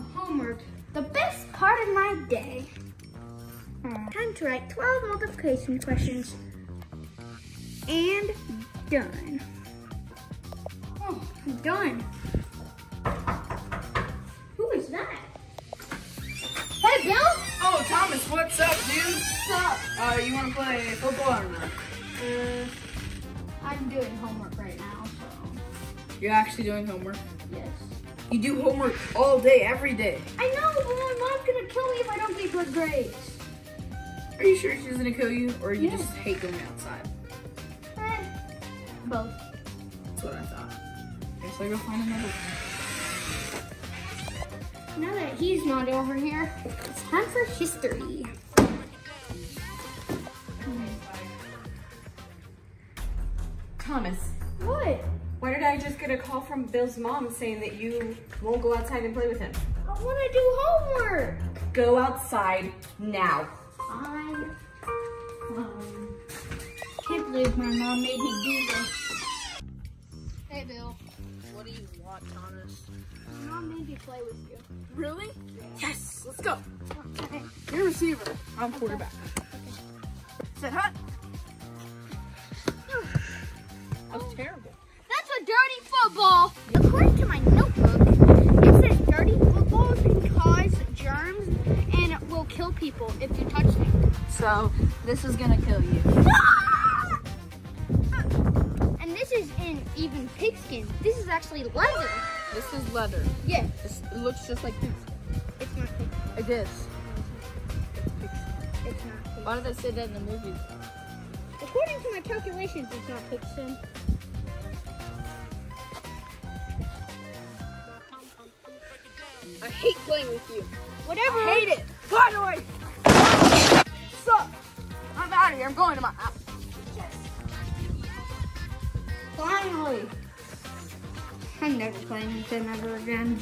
Homework. The best part of my day. Time to write 12 multiplication questions. And done. Oh, I'm done. Who is that? Hey, Bill? Oh, Thomas, what's up, dude? What's up? Uh, you want to play football or not? Uh, I'm doing homework right now, so You're actually doing homework? yes. You do homework all day, every day. I know, but my mom's gonna kill me if I don't get good grades. Are you sure she's gonna kill you, or you Yeah. just hate going outside? Eh, both. That's what I thought. Guess I go find another one. Now that he's not over here, it's time for history. Thomas, What? Why did I just get a call from Bill's mom saying that you won't go outside and play with him? I wanna do homework. Go outside now. I um, can't believe my mom made me do this. Hey, Bill. What do you want, Thomas? My mom made me play with you. Really? Yes, let's go. Okay. You're receiver. I'm quarterback. Set hut. That was terrible. That's a dirty football. According to my notebook, it says dirty footballs can cause germs and will kill people if you touch them. So, this is gonna kill you. Ah! And this is in even pigskin. This is actually leather. This is leather. Yeah, This, it looks just like pigskin. it's not pigskin. It is. It's pigskin. It's not pigskin. Why did they say that in the movies? According to my calculations, it's not pigskin. I hate playing with you. Whatever. I hate it. Finally. Suck. I'm out of here. I'm going to my house. Finally. I'm never playing with him ever again.